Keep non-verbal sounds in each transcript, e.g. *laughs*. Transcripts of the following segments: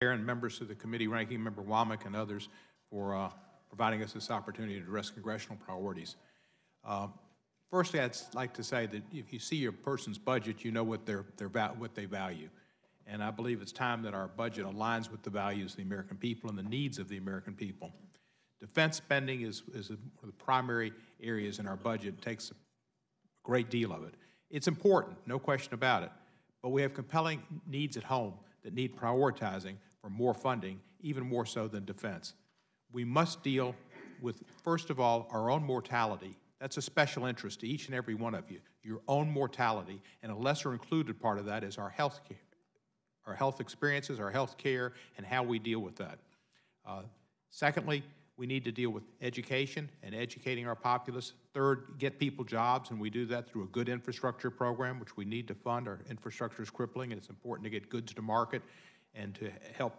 Chair and members of the committee, Ranking Member Womack and others, for uh, providing us this opportunity to address congressional priorities. Uh, Firstly, I'd like to say that if you see your person's budget, you know what they're, they're, what they value. And I believe it's time that our budget aligns with the values of the American people and the needs of the American people. Defense spending is, is one of the primary areas in our budget, It takes a great deal of it. It's important, no question about it, but we have compelling needs at home that need prioritizing for more funding, even more so than defense. We must deal with, first of all, our own mortality. That's a special interest to each and every one of you, your own mortality, and a lesser included part of that is our health care, our health experiences, our health care, and how we deal with that. Uh, Secondly, we need to deal with education and educating our populace. Third, get people jobs, and we do that through a good infrastructure program, which we need to fund. Our infrastructure is crippling, and it's important to get goods to market and to help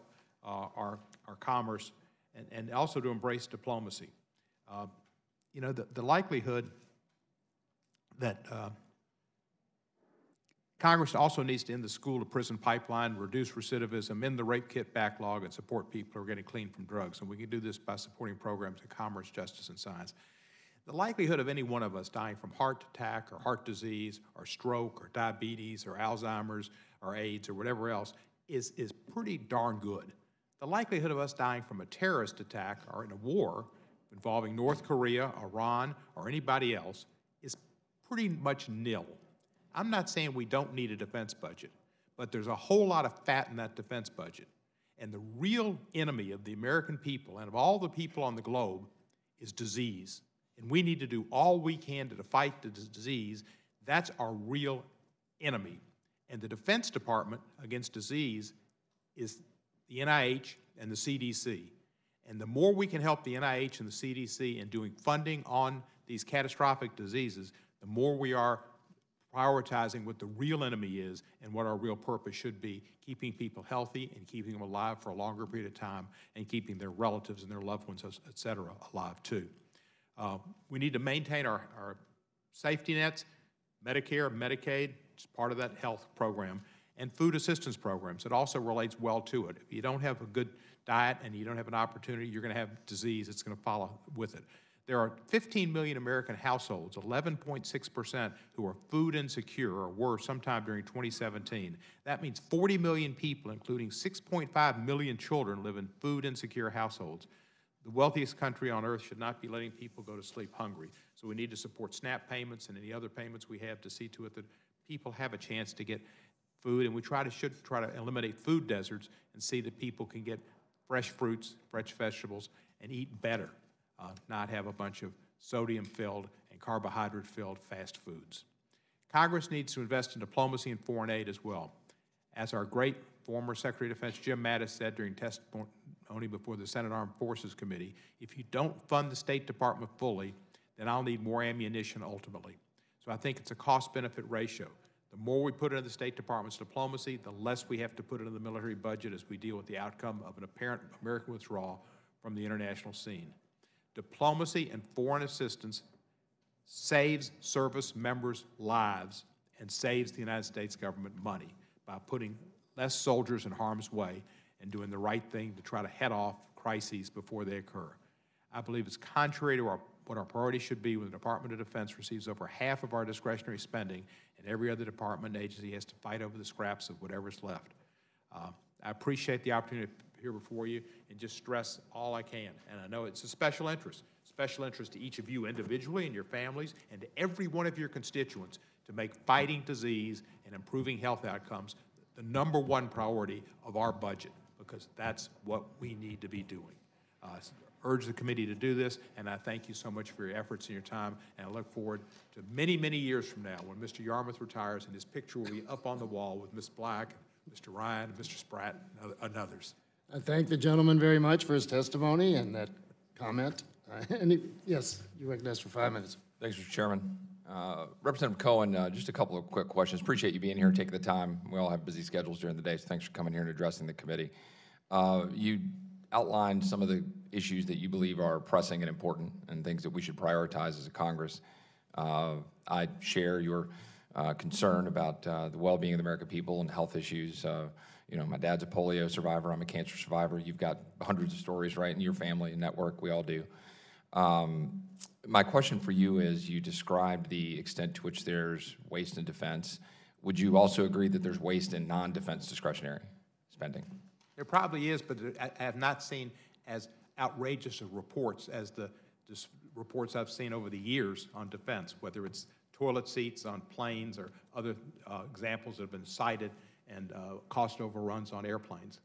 uh, our, our commerce, and, and also to embrace diplomacy. Uh, you know, the, the likelihood that uh, Congress also needs to end the school to prison pipeline, reduce recidivism, end the rape kit backlog, and support people who are getting clean from drugs. And we can do this by supporting programs in commerce, justice, and science. The likelihood of any one of us dying from heart attack or heart disease or stroke or diabetes or Alzheimer's or AIDS or whatever else is, is pretty darn good. The likelihood of us dying from a terrorist attack or in a war involving North Korea, Iran, or anybody else is pretty much nil. I'm not saying we don't need a defense budget, but there's a whole lot of fat in that defense budget. And the real enemy of the American people and of all the people on the globe is disease. And we need to do all we can to fight the disease. That's our real enemy. And the Defense Department against disease is the NIH and the CDC. And the more we can help the NIH and the CDC in doing funding on these catastrophic diseases, the more we are prioritizing what the real enemy is and what our real purpose should be, keeping people healthy and keeping them alive for a longer period of time and keeping their relatives and their loved ones, et cetera, alive too. Uh, we need to maintain our, our safety nets, Medicare, Medicaid, it's part of that health program, and food assistance programs. It also relates well to it. If you don't have a good diet and you don't have an opportunity, you're going to have disease. It's going to follow with it. There are 15 million American households, 11.6%, who are food insecure or were sometime during 2017. That means 40 million people, including 6.5 million children, live in food insecure households. The wealthiest country on earth should not be letting people go to sleep hungry. So we need to support SNAP payments and any other payments we have to see to it that people have a chance to get food. And we try to should try to eliminate food deserts and see that people can get fresh fruits, fresh vegetables, and eat better uh, not have a bunch of sodium-filled and carbohydrate-filled fast foods. Congress needs to invest in diplomacy and foreign aid as well. As our great former Secretary of Defense Jim Mattis said during testimony before the Senate Armed Forces Committee, if you don't fund the State Department fully, then I'll need more ammunition ultimately. So I think it's a cost-benefit ratio. The more we put into the State Department's diplomacy, the less we have to put into the military budget as we deal with the outcome of an apparent American withdrawal from the international scene. Diplomacy and foreign assistance saves service members' lives and saves the United States government money by putting less soldiers in harm's way and doing the right thing to try to head off crises before they occur. I believe it's contrary to our, what our priority should be when the Department of Defense receives over half of our discretionary spending and every other department and agency has to fight over the scraps of whatever's left. Uh, I appreciate the opportunity here before you and just stress all I can. And I know it's a special interest, special interest to each of you individually and your families and to every one of your constituents to make fighting disease and improving health outcomes the number one priority of our budget because that's what we need to be doing. Uh, urge the committee to do this, and I thank you so much for your efforts and your time, and I look forward to many, many years from now when Mr. Yarmuth retires and his picture will be up on the wall with Ms. Black, Mr. Ryan, Mr. Spratt, and others. I thank the gentleman very much for his testimony and that comment. Uh, *laughs* Any, yes, you recognized for five minutes. Thanks, Mr. Chairman. Uh, Representative Cohen, uh, just a couple of quick questions. Appreciate you being here, taking the time. We all have busy schedules during the day, so thanks for coming here and addressing the committee. Uh, You outlined some of the issues that you believe are pressing and important and things that we should prioritize as a Congress. Uh, I share your uh, concern about uh, the well-being of the American people and health issues. Uh, You know, my dad's a polio survivor, I'm a cancer survivor. You've got hundreds of stories, right, in your family and network, we all do. Um, My question for you is, you described the extent to which there's waste in defense. Would you also agree that there's waste in non-defense discretionary spending? There probably is, but I have not seen as outrageous of reports as the reports I've seen over the years on defense, whether it's toilet seats on planes or other uh, examples that have been cited and uh, cost overruns on airplanes.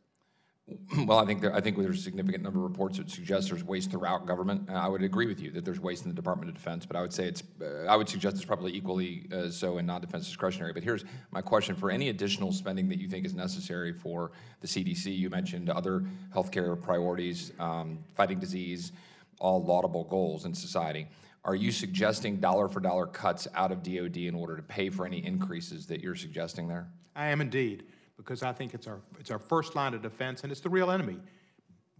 Well, I think there, I think there's a significant number of reports that suggest there's waste throughout government. I would agree with you that there's waste in the Department of Defense, but I would say it's, uh, I would suggest it's probably equally uh, so in non-defense discretionary. But here's my question, for any additional spending that you think is necessary for the CDC, you mentioned other healthcare priorities, um, fighting disease, all laudable goals in society. Are you suggesting dollar-for-dollar cuts out of DOD in order to pay for any increases that you're suggesting there? I am indeed, because I think it's our, it's our first line of defense, and it's the real enemy.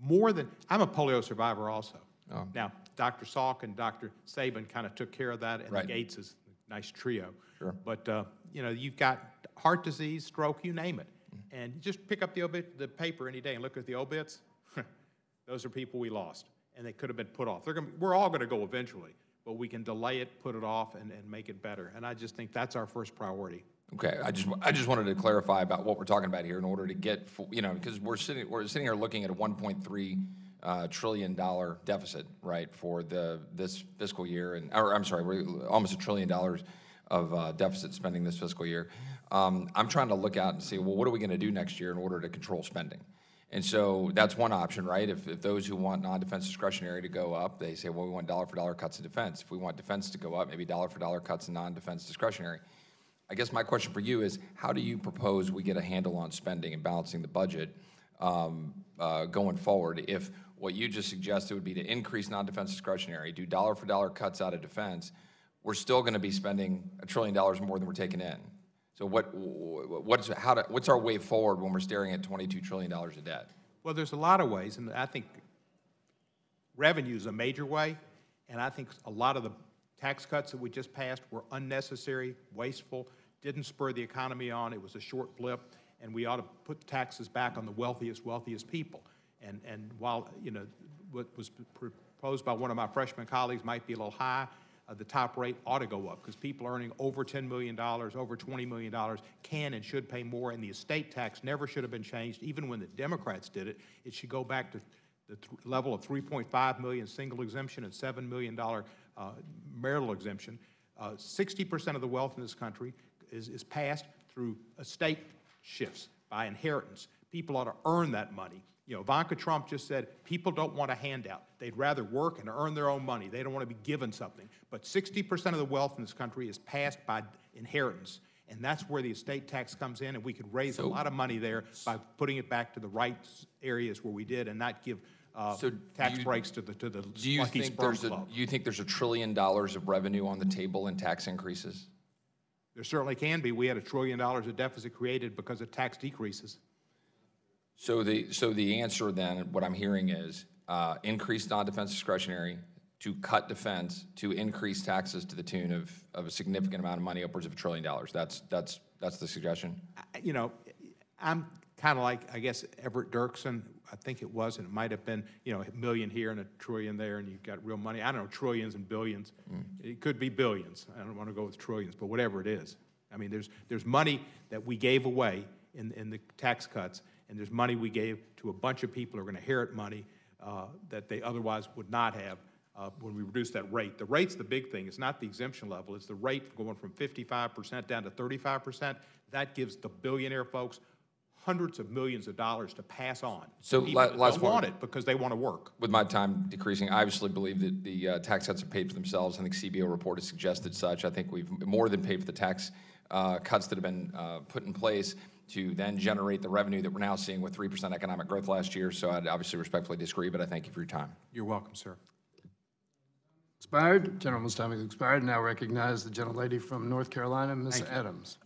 More than, I'm a polio survivor also. Oh. Now, Dr. Salk and Dr. Sabin kind of took care of that, and the Right. Gates is a nice trio. Sure. But, uh, you know, you've got heart disease, stroke, you name it. Mm-hmm. And you just pick up the obit, the paper any day and look at the obits. *laughs* Those are people we lost, and they could have been put off. They're gonna, we're all gonna go eventually, but we can delay it, put it off, and, and make it better. And I just think that's our first priority. Okay, I just, I just wanted to clarify about what we're talking about here in order to get, you know, because we're sitting, we're sitting here looking at a one point three uh, trillion dollar deficit, right, for the, this fiscal year, and, or, I'm sorry, we're almost a trillion dollars of uh, deficit spending this fiscal year. Um, I'm trying to look out and see, well, what are we gonna do next year in order to control spending? And so that's one option, right? If, if those who want non-defense discretionary to go up, they say, well, we want dollar for dollar cuts in defense. If we want defense to go up, maybe dollar for dollar cuts in non-defense discretionary. I guess my question for you is, how do you propose we get a handle on spending and balancing the budget um, uh, going forward? If what you just suggested would be to increase non-defense discretionary, do dollar for dollar cuts out of defense, we're still going to be spending a trillion dollars more than we're taking in. So what, what's, how to, what's our way forward when we're staring at $22 trillion of debt? Well, there's a lot of ways, and I think revenue is a major way, and I think a lot of the tax cuts that we just passed were unnecessary, wasteful, didn't spur the economy on, it was a short blip, and we ought to put taxes back on the wealthiest, wealthiest people. And, and while, you know, what was proposed by one of my freshman colleagues might be a little high, uh, the top rate ought to go up, because people earning over $10 million, over $20 million can and should pay more, and the estate tax never should have been changed, even when the Democrats did it. It should go back to the th- level of 3.5 million single exemption and $7 million marital exemption. Uh, 60% of the wealth in this country is, is passed through estate shifts by inheritance. People ought to earn that money. You know, Ivanka Trump just said, people don't want a handout. They'd rather work and earn their own money. They don't want to be given something. But 60% of the wealth in this country is passed by inheritance. And that's where the estate tax comes in, and we could raise a lot of money there by putting it back to the right areas where we did and not give uh, So tax you- breaks to the, to the Do you lucky think there's a, club. you think there's a trillion dollars of revenue on the table in tax increases? There certainly can be. We had a trillion dollars of deficit created because of tax decreases. So the, so the answer then, what I'm hearing is, uh, increase non-defense discretionary, to cut defense, to increase taxes to the tune of, of a significant amount of money, upwards of a trillion dollars. That's, that's, that's the suggestion? You know, I'm kind of like, I guess, Everett Dirksen, I think it was, and it might have been, you know, a million here and a trillion there, and you've got real money. I don't know, trillions and billions. It could be billions. I don't want to go with trillions, but whatever it is. I mean, there's, there's money that we gave away in, in the tax cuts, and there's money we gave to a bunch of people who are going to inherit money uh, that they otherwise would not have uh, when we reduce that rate. The rate's the big thing. It's not the exemption level. It's the rate going from 55% down to 35%. That gives the billionaire folks hundreds of millions of dollars to pass on. So People la- that last don't want it because they want to work. With my time decreasing, I obviously believe that the uh, tax cuts have paid for themselves. I think CBO report has suggested such. I think we've more than paid for the tax uh, cuts that have been uh, put in place to then generate the revenue that we're now seeing with 3% economic growth last year. So I'd obviously respectfully disagree, but I thank you for your time. You're welcome, sir. Expired, gentleman's time has expired. Now recognize the gentlelady from North Carolina, Ms. Adams.